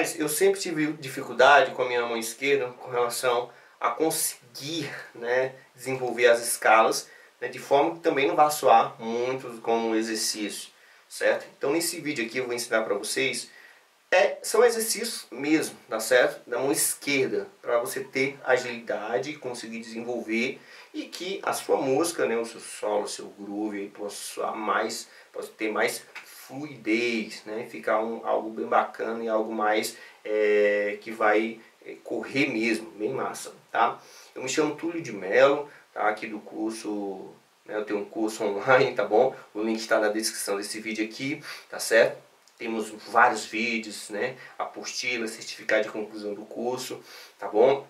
Rapaz, eu sempre tive dificuldade com a minha mão esquerda com relação a conseguir né, desenvolver as escalas né, de forma que também não vá soar muito como um exercício, certo? Então nesse vídeo aqui eu vou ensinar para vocês é, são exercícios mesmo, tá certo? Da mão esquerda, para você ter agilidade, conseguir desenvolver e que a sua música, né, o seu solo, o seu groove possa soar mais, possa ter mais fluidez, né? Ficar um, algo bem bacana e algo mais é, que vai é, correr mesmo, bem massa, tá? Eu me chamo Túlio de Melo, tá? Aqui do curso, né? eu tenho um curso online, tá bom? O link está na descrição desse vídeo aqui, tá certo? Temos vários vídeos, né? Apostila, certificado de conclusão do curso, tá bom?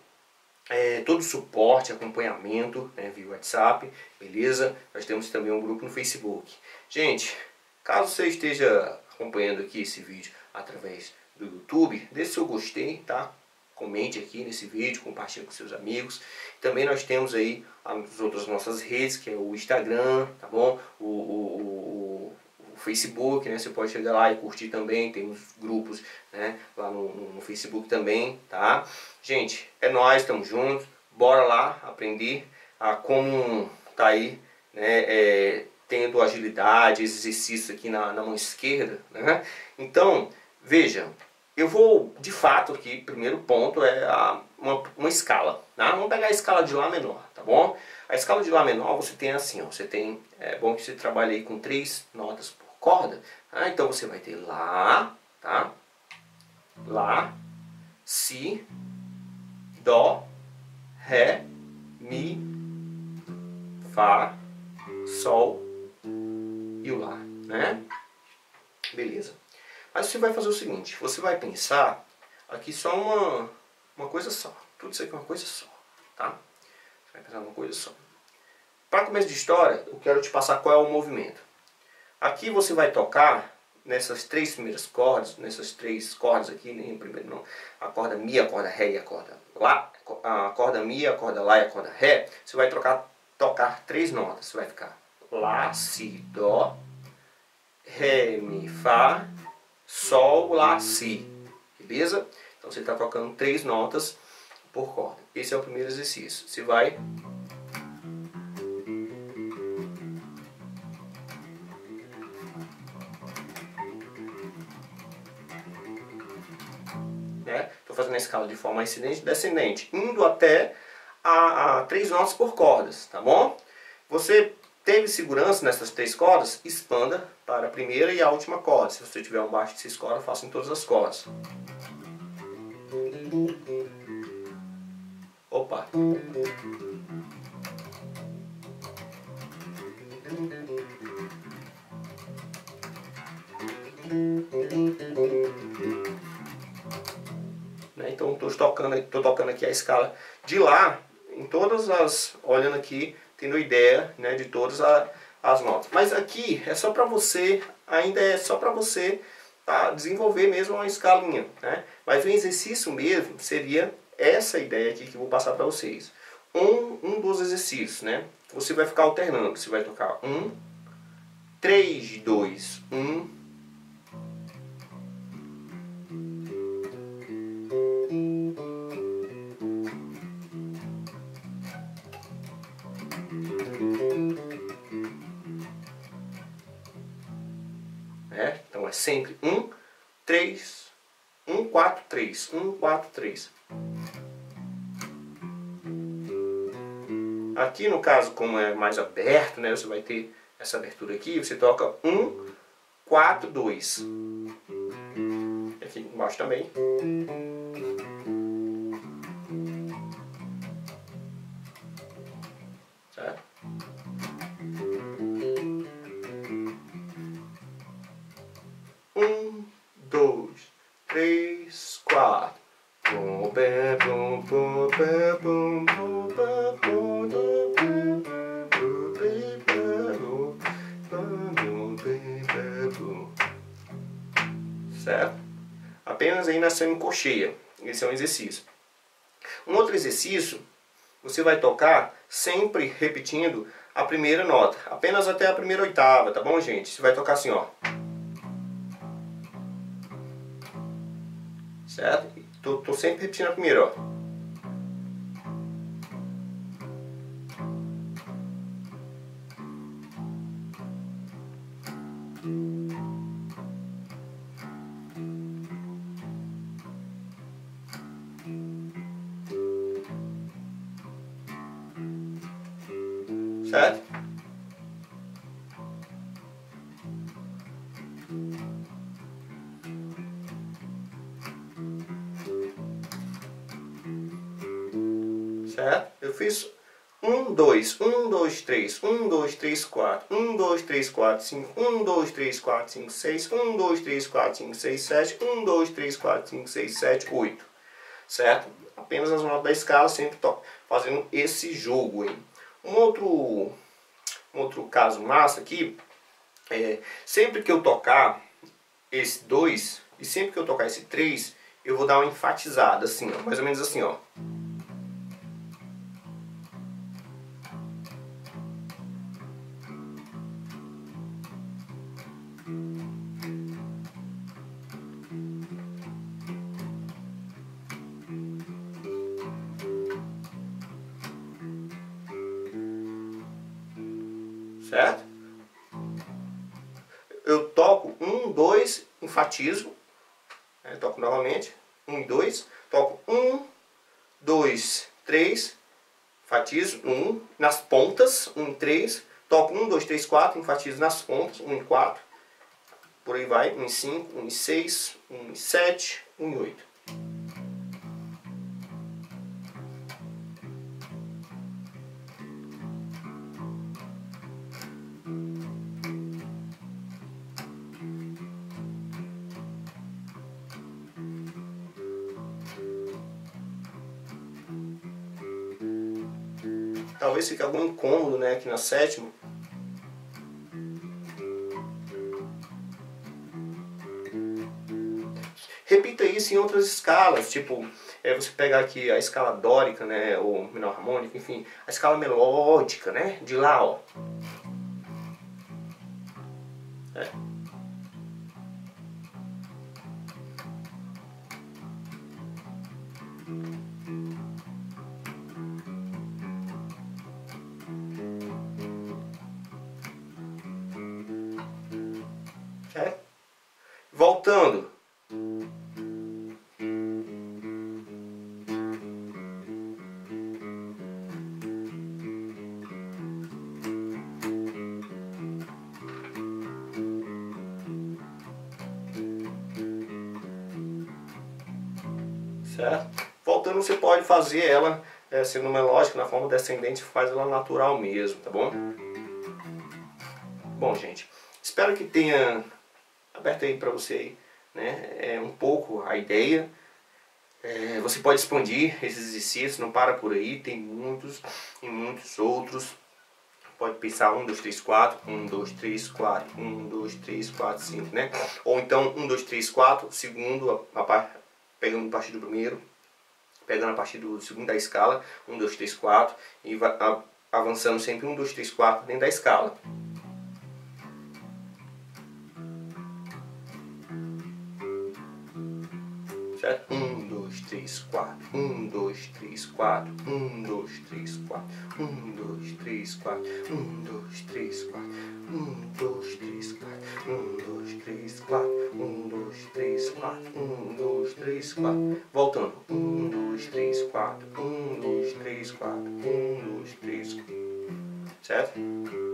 É, todo suporte, acompanhamento né, via WhatsApp, beleza? Nós temos também um grupo no Facebook. Gente, caso você esteja acompanhando aqui esse vídeo através do YouTube, deixe seu gostei, tá? Comente aqui nesse vídeo, compartilhe com seus amigos. Também nós temos aí as outras nossas redes, que é o Instagram, tá bom? O, o, o Facebook, né? Você pode chegar lá e curtir também, temos grupos, né? Lá no, no Facebook também, tá? Gente, é nós, estamos juntos, bora lá aprender a como tá aí, né? É, tendo agilidade, exercício aqui na, na mão esquerda, né? Então, veja, eu vou, de fato, aqui, primeiro ponto é a, uma, uma escala. Tá? Vamos pegar a escala de Lá menor, tá bom? A escala de Lá menor você tem assim, ó, você tem, é bom que você trabalhe aí com três notas por corda. Ah, então você vai ter Lá, tá? Lá, Si, Dó, Ré, Mi, Fá, Sol e o Lá, né? Beleza. Mas você vai fazer o seguinte, você vai pensar aqui só uma, uma coisa só. Tudo isso aqui é uma coisa só, tá? Você vai pensar uma coisa só. Para começo de história, eu quero te passar qual é o movimento. Aqui você vai tocar nessas três primeiras cordas, nessas três cordas aqui, nem primeiro não, a corda Mi, a corda Ré e a corda Lá, a corda Mi, a corda Lá e a corda Ré, você vai trocar, tocar três notas, você vai ficar Lá, Si, Dó, Ré, Mi, Fá, Sol, Lá, Si, beleza? Então você está tocando três notas por corda. Esse é o primeiro exercício. Você vai fazendo a escala de forma ascendente e descendente, indo até a, a três notas por cordas, tá bom? Você teve segurança nessas três cordas, expanda para a primeira e a última corda. Se você tiver um baixo de seis cordas, faça em todas as cordas. Opa! Né? Então estou tocando, tocando aqui a escala de Lá, em todas as, olhando aqui, tendo ideia né, de todas a, as notas. Mas aqui é só para você, ainda é só para você tá, desenvolver mesmo uma escalinha. Né? Mas o exercício mesmo seria essa ideia aqui que eu vou passar para vocês. Um, um dos exercícios, né? Você vai ficar alternando. Você vai tocar um, três, dois, um, é sempre 1, 3, 1, 4, 3, 1, 4, 3. Aqui no caso, como é mais aberto, né, você vai ter essa abertura aqui, você toca 1, 4, 2. Aqui embaixo também. Certo? Apenas aí na semicocheia. Esse é um exercício. Um outro exercício, você vai tocar sempre repetindo a primeira nota. Apenas até a primeira oitava, tá bom, gente? Você vai tocar assim, ó. certo? Tô, tô sempre repetindo a primeira, ó. Certo? Certo? Eu fiz 1, 2, 1, 2, 3, 1, 2, 3, 4, 1, 2, 3, 4, 5, 1, 2, 3, 4, 5, 6, 1, 2, 3, 4, 5, 6, 7, 1, 2, 3, 4, 5, 6, 7, 8, certo? Apenas as notas da escala, sempre fazendo esse jogo aí. Um outro, um outro caso massa aqui, é, sempre que eu tocar esse 2 e sempre que eu tocar esse 3, eu vou dar uma enfatizada, assim, ó, mais ou menos assim, ó. enfatizo, né? toco novamente, 1 e 2, toco 1, 2, 3, fatizo 1, nas pontas, 1 e 3, toco 1, 2, 3, 4, enfatizo nas pontas, 1 e 4, por aí vai, 1 e 5, 1 e 6, 1 e 7, 1 e 8. Talvez fique algum incômodo né, aqui na sétima. Repita isso em outras escalas, tipo, é, você pegar aqui a escala dórica, né, ou menor harmônica, enfim, a escala melódica, né, de lá, ó. É. Certo? Voltando, você pode fazer ela é, sendo melódica na forma descendente, faz ela natural mesmo, tá bom? Bom, gente, espero que tenha aberto aí para você né, é um pouco a ideia. É, você pode expandir esses exercícios, não para por aí, tem muitos e muitos outros. Pode pensar 1, 2, 3, 4, 1, 2, 3, 4, 1, 2, 3, 4, 5, né? Ou então 1, 2, 3, 4, segundo, a, a, pegando a partir do primeiro, pegando a partir do segundo da escala, 1, 2, 3, 4, e avançando sempre 1, 2, 3, 4 dentro da escala. Certo? Um, dois, três, quatro. Um, dois, três, quatro. Um, dois, três, quatro. Um, dois, três, quatro. Um, dois, três, quatro. Um, dois, três, quatro. Um, dois, três, quatro. Um, dois, três, quatro. Um, dois, três, quatro. Voltando. Um, dois, três, quatro. Um, dois, três, quatro. Um, dois, três, quatro. Certo?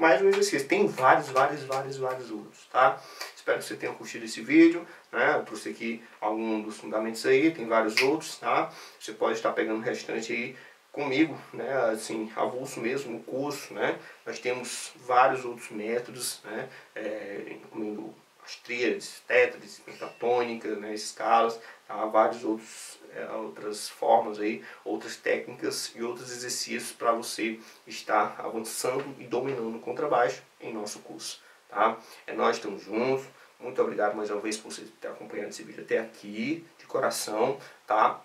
Mais um exercício. Tem vários, vários, vários, vários outros, tá? Espero que você tenha curtido esse vídeo, né? Eu trouxe aqui alguns dos fundamentos aí, tem vários outros, tá? Você pode estar pegando o restante aí comigo, né? Assim, avulso mesmo, no curso, né? Nós temos vários outros métodos, né? É, incluindo as tríades, tétrades, pentatônicas, né? escalas, tá? vários outros é, outras formas aí, outras técnicas e outros exercícios para você estar avançando e dominando o contrabaixo em nosso curso, tá? É nós estamos juntos, Muito obrigado mais uma vez por você ter acompanhado esse vídeo até aqui, de coração, tá?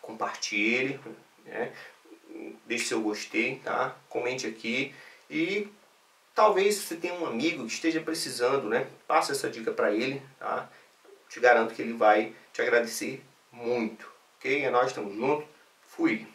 Compartilhe, né? Deixe seu gostei, tá? Comente aqui e talvez você tenha um amigo que esteja precisando, né? Passe essa dica para ele, tá? Te garanto que ele vai te agradecer muito, ok? É nós, estamos juntos. Fui!